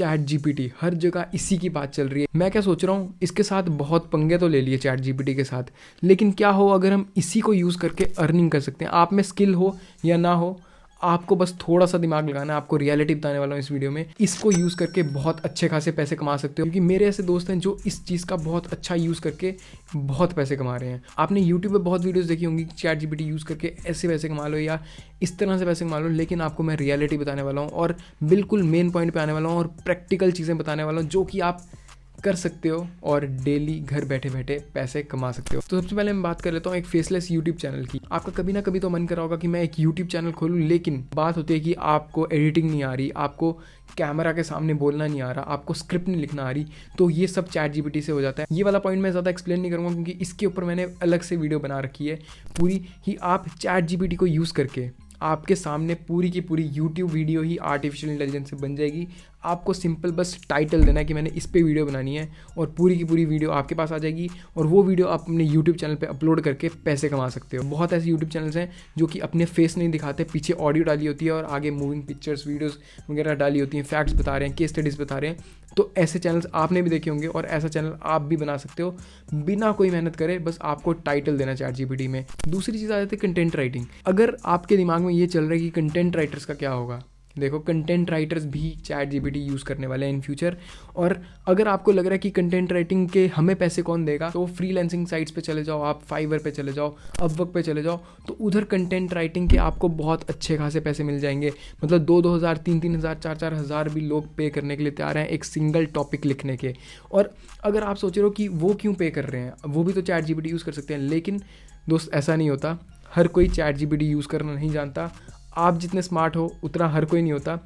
Chat GPT, हर जगह इसी की बात चल रही है। मैं क्या सोच रहा हूँ, इसके साथ बहुत पंगे तो ले लिए चैट जीपीटी के साथ, लेकिन क्या हो अगर हम इसी को यूज़ करके अर्निंग कर सकते हैं? आप में स्किल हो या ना हो आपको बस थोड़ा सा दिमाग लगाना आपको रियलिटी बताने वाला हूँ इस वीडियो में। इसको यूज़ करके बहुत अच्छे खासे पैसे कमा सकते हो, क्योंकि मेरे ऐसे दोस्त हैं जो इस चीज़ का बहुत अच्छा यूज़ करके बहुत पैसे कमा रहे हैं। आपने यूट्यूब पर बहुत वीडियोस देखी होंगी चैट जीपीटी यूज़ करके ऐसे पैसे कमा लो या इस तरह से पैसे कमा लो, लेकिन आपको मैं रियलिटी बताने वाला हूँ और बिल्कुल मेन पॉइंट पर आने वाला हूँ और प्रैक्टिकल चीज़ें बताने वाला हूँ, जो कि आप कर सकते हो और डेली घर बैठे बैठे पैसे कमा सकते हो। तो सबसे पहले मैं बात कर लेता हूँ एक फेसलेस यूट्यूब चैनल की। आपका कभी ना कभी तो मन करा होगा कि मैं एक यूट्यूब चैनल खोलूँ, लेकिन बात होती है कि आपको एडिटिंग नहीं आ रही, आपको कैमरा के सामने बोलना नहीं आ रहा, आपको स्क्रिप्ट नहीं लिखना आ रही तो ये सब चैट जीपीटी से हो जाता है। ये वाला पॉइंट मैं ज़्यादा एक्सप्लेन नहीं करूँगा क्योंकि इसके ऊपर मैंने अलग से वीडियो बना रखी है। पूरी ही आप चैट जीपीटी को यूज़ करके आपके सामने पूरी की पूरी यूट्यूब वीडियो ही आर्टिफिशियल इंटेलिजेंस से बन जाएगी। आपको सिंपल बस टाइटल देना है कि मैंने इस पर वीडियो बनानी है और पूरी की पूरी वीडियो आपके पास आ जाएगी और वो वीडियो आप अपने यूट्यूब चैनल पे अपलोड करके पैसे कमा सकते हो। बहुत ऐसे यूट्यूब चैनल्स हैं जो कि अपने फेस नहीं दिखाते, पीछे ऑडियो डाली होती है और आगे मूविंग पिक्चर्स वीडियोज़ वगैरह डाली होती हैं फैक्ट्स बता रहे हैं केस स्टडीज़ बता रहे हैं। तो ऐसे चैनल्स आपने भी देखे होंगे और ऐसा चैनल आप भी बना सकते हो। बिना कोई मेहनत करे बस आपको टाइटल देना चैट जीपीटी में। दूसरी चीज़ आ जाती है कंटेंट राइटिंग अगर आपके दिमाग में ये चल रहा है कि कंटेंट राइटर्स का क्या होगा देखो कंटेंट राइटर्स भी चैट जीपीटी यूज़ करने वाले हैं इन फ्यूचर और अगर आपको लग रहा है कि कंटेंट राइटिंग के हमें पैसे कौन देगा तो फ्री लेंसिंग साइट्स पे चले जाओ, आप फाइवर पे चले जाओ अपवर्क पे चले जाओ तो उधर कंटेंट राइटिंग के आपको बहुत अच्छे खासे पैसे मिल जाएँगे। मतलब दो दो हज़ार, तीन तीन हज़ार, चार चार हज़ार भी लोग पे करने के लिए तैयार हैं एक सिंगल टॉपिक लिखने के। और अगर आप सोच रहे हो कि वो क्यों पे कर रहे हैं, वो भी तो चैट जीपीटी यूज़ कर सकते हैं, लेकिन दोस्त ऐसा नहीं होता। हर कोई चैट जीपीटी यूज़ करना नहीं जानता। आप जितने स्मार्ट हो, उतना हर कोई नहीं होता।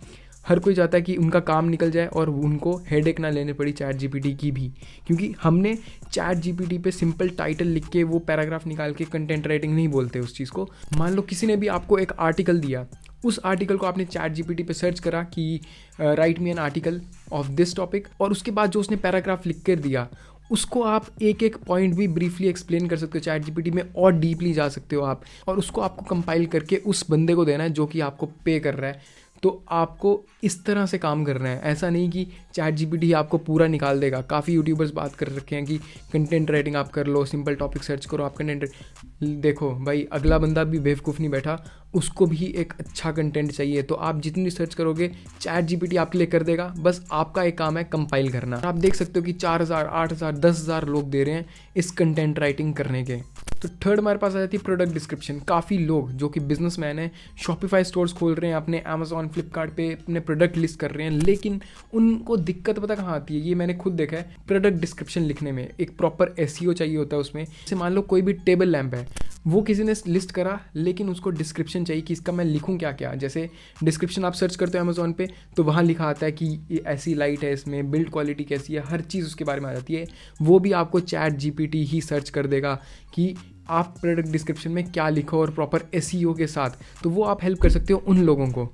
हर कोई चाहता है कि उनका काम निकल जाए और उनको हेड एक ना लेने पड़ी चैट जीपीटी की भी। क्योंकि हमने चैट जीपीटी पे सिंपल टाइटल लिख के, वो पैराग्राफ निकाल के कंटेंट राइटिंग नहीं बोलते उस चीज़ को। मान लो किसी ने भी आपको एक आर्टिकल दिया, उस आर्टिकल को आपने चैट जीपीटी पे सर्च करा कि write me an article of this topic और उसके बाद जो उसने पैराग्राफ लिख कर दिया उसको आप एक एक पॉइंट भी ब्रीफली एक्सप्लेन कर सकते हो चैट जीपीटी में और डीपली जा सकते हो आप। और उसको आपको कंपाइल करके उस बंदे को देना है जो कि आपको पे कर रहा है। तो आपको इस तरह से काम करना है। ऐसा नहीं कि चैट जी जीपीटी आपको पूरा निकाल देगा। काफ़ी यूट्यूबर्स बात कर रखे हैं कि कंटेंट राइटिंग आप कर लो सिंपल टॉपिक सर्च करो आप कंटेंट देखो भाई, अगला बंदा भी बेवकूफ़ नहीं बैठा। उसको भी एक अच्छा कंटेंट चाहिए। तो आप जितनी सर्च करोगे चैट जीपीटी आपके लिए कर देगा। बस आपका एक काम है कंपाइल करना। आप देख सकते हो कि चार हज़ार, आठ हज़ार, दस हज़ार लोग दे रहे हैं इस कंटेंट राइटिंग करने के। तो थर्ड हमारे पास आ जाती है प्रोडक्ट डिस्क्रिप्शन काफ़ी लोग जो कि बिज़नेस मैन है शॉपिफाई स्टोर्स खोल रहे हैं, अपने अमेजोन फ्लिपकार्ट अपने प्रोडक्ट लिस्ट कर रहे हैं, लेकिन उनको दिक्कत पता कहाँ आती है? ये मैंने खुद देखा है प्रोडक्ट डिस्क्रिप्शन लिखने में। एक प्रॉपर एस चाहिए होता है उसमें। जैसे मान लो कोई भी टेबल लैम्प है वो किसी ने लिस्ट करा, लेकिन उसको डिस्क्रिप्शन चाहिए कि इसका मैं लिखूँ क्या क्या। जैसे डिस्क्रिप्शन आप सर्च करते हो अमेजोन पे तो वहाँ लिखा आता है कि ऐसी लाइट है इसमें बिल्ड क्वालिटी कैसी है, हर चीज़ उसके बारे में आ जाती है। वो भी आपको चैट जीपीटी ही सर्च कर देगा कि आप प्रोडक्ट डिस्क्रिप्शन में क्या लिखो और प्रॉपर एस e के साथ। तो वो आप हेल्प कर सकते हो उन लोगों को।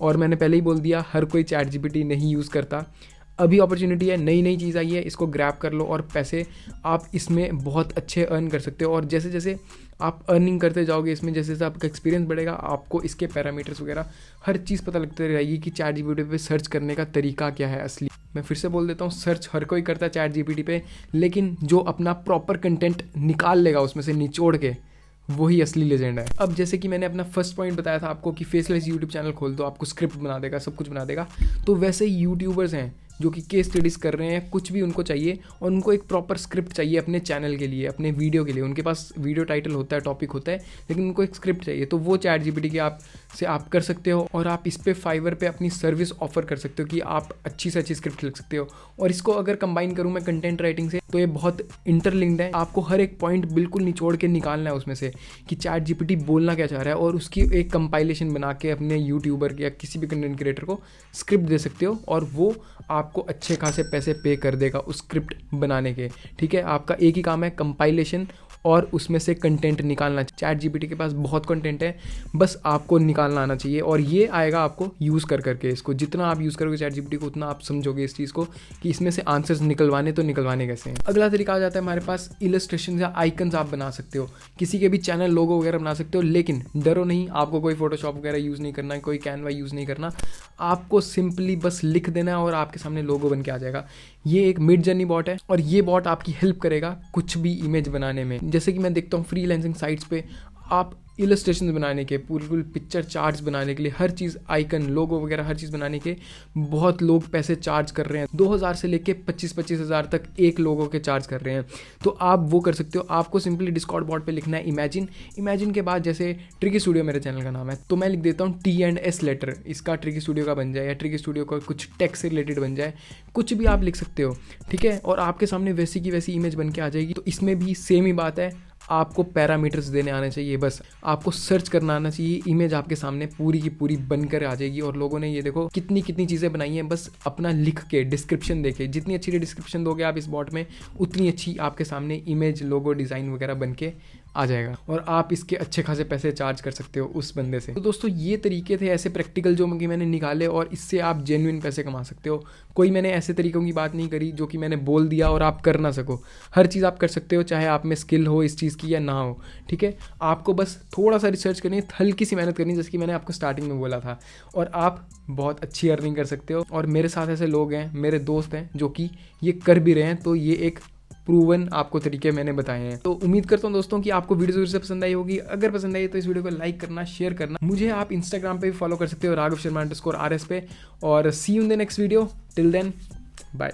और मैंने पहले ही बोल दिया, हर कोई चैट जीपीटी नहीं यूज़ करता। अभी अपॉर्चुनिटी है नई नई चीज़ आई है, इसको ग्रैप कर लो और पैसे आप इसमें बहुत अच्छे अर्न कर सकते हो। और जैसे जैसे आप अर्निंग करते जाओगे इसमें जैसे जैसे आपका एक्सपीरियंस बढ़ेगा, आपको इसके पैरामीटर्स वगैरह, हर चीज़ पता लगती रहेगी कि चैट जी पे सर्च करने का तरीका क्या है असली। मैं फिर से बोल देता हूँ सर्च हर कोई करता है चैट जी पे, लेकिन जो अपना प्रॉपर कंटेंट निकाल लेगा उसमें से निचोड़ के, वही असली लेजेंड है। अब जैसे कि मैंने अपना फ़र्स्ट पॉइंट बताया था आपको कि फेसलेस यूट्यूब चैनल खोल दो, आपको स्क्रिप्ट बना देगा, सब कुछ बना देगा तो वैसे यूट्यूबर्स हैं जो कि केस स्टडीज़ कर रहे हैं, कुछ भी उनको चाहिए और उनको एक प्रॉपर स्क्रिप्ट चाहिए अपने चैनल के लिए, अपने वीडियो के लिए। उनके पास वीडियो टाइटल होता है टॉपिक होता है, लेकिन उनको एक स्क्रिप्ट चाहिए। तो वो चैट जीपीटी के आप से आप कर सकते हो और आप इस पर फाइवर पे अपनी सर्विस ऑफ़र कर सकते हो कि आप अच्छी से अच्छी स्क्रिप्ट लिख सकते हो। और इसको अगर कंबाइन करूँ मैं कंटेंट राइटिंग से तो ये बहुत इंटरलिंक्ड है। आपको हर एक पॉइंट बिल्कुल निचोड़ के निकालना है उसमें से कि चैट जीपीटी बोलना क्या चाह रहा है और उसकी एक कंपाइलेशन बना के अपने यूट्यूबर या किसी भी कंटेंट क्रिएटर को स्क्रिप्ट दे सकते हो और वो आपको अच्छे खासे पैसे पे कर देगा उस स्क्रिप्ट बनाने के। ठीक है? आपका एक ही काम है कंपाइलेशन और उसमें से कंटेंट निकालना चैट जीपीटी के पास बहुत कंटेंट है, बस आपको निकालना आना चाहिए और ये आएगा आपको यूज़ कर करके इसको। जितना आप यूज़ करोगे चैट जीपीटी को, उतना आप समझोगे इस चीज़ को कि इसमें से आंसर्स निकलवाने तो निकलवाने कैसे हैं। अगला तरीका आ जाता है हमारे पास इलस्ट्रेशन या आइकन्स आप बना सकते हो। किसी के भी चैनल लोगो वगैरह बना सकते हो, लेकिन डरो नहीं, आपको कोई फोटोशॉप वगैरह यूज़ नहीं करना, कोई कैनवा यूज़ नहीं करना। आपको सिंपली बस लिख देना है और आपके सामने लोगो बन के आ जाएगा। ये एक मिड जर्नी बॉट है और ये बॉट आपकी हेल्प करेगा कुछ भी इमेज बनाने में। जैसे कि मैं देखता हूँ फ्री साइट्स पर आप इलस्ट्रेशन बनाने के पूरी पिक्चर चार्ट्स बनाने के लिए, हर चीज़ आइकन लोगो वगैरह, हर चीज़ बनाने के बहुत लोग पैसे चार्ज कर रहे हैं। 2000 से लेके पच्चीस पच्चीस हज़ार तक एक लोगों के चार्ज कर रहे हैं। तो आप वो कर सकते हो। आपको सिंपली डिस्कॉर्ड बोर्ड पर लिखना है इमेजिन इमेजिन के बाद जैसे ट्रिकी स्टूडियो मेरे चैनल का नाम है तो मैं लिख देता हूँ टी एंड एस लेटर इसका ट्रिकी स्टूडियो का बन जाए या ट्रिकी स्टूडियो का कुछ टेक्स से रिलेटेड बन जाए, कुछ भी आप लिख सकते हो, ठीक है? और आपके सामने वैसी की वैसी इमेज बन के आ जाएगी। तो इसमें भी सेम ही बात है। आपको पैरामीटर्स देने आने चाहिए, बस आपको सर्च करना आना चाहिए इमेज आपके सामने पूरी की पूरी बनकर आ जाएगी और लोगों ने ये देखो कितनी कितनी चीज़ें बनाई हैं, बस अपना लिख के डिस्क्रिप्शन देखे जितनी अच्छी डिस्क्रिप्शन दोगे आप इस बॉट में, उतनी अच्छी आपके सामने इमेज लोगो डिज़ाइन वगैरह बन के आ जाएगा। और आप इसके अच्छे खासे पैसे चार्ज कर सकते हो उस बंदे से। तो दोस्तों, ये तरीके थे ऐसे प्रैक्टिकल जो कि मैंने निकाले और इससे आप जेन्युन पैसे कमा सकते हो। कोई मैंने ऐसे तरीकों की बात नहीं करी जो कि मैंने बोल दिया और आप कर ना सको। हर चीज़ आप कर सकते हो, चाहे आप में स्किल हो इस चीज़ की या ना हो, ठीक है? आपको बस थोड़ा सा रिसर्च करनी है, हल्की सी मेहनत करनी जैसे कि मैंने आपको स्टार्टिंग में बोला था। और आप बहुत अच्छी अर्निंग कर सकते हो। और मेरे साथ ऐसे लोग हैं, मेरे दोस्त हैं जो कि ये कर भी रहे हैं तो ये एक प्रूवन आपको तरीके मैंने बताए हैं। तो उम्मीद करता हूँ दोस्तों कि आपको वीडियो ज़रूर से पसंद आई होगी। अगर पसंद आई तो इस वीडियो को लाइक करना शेयर करना। मुझे आप इंस्टाग्राम पे भी फॉलो कर सकते हो, Raghav Sharma score R S पे। और see in the next video till then bye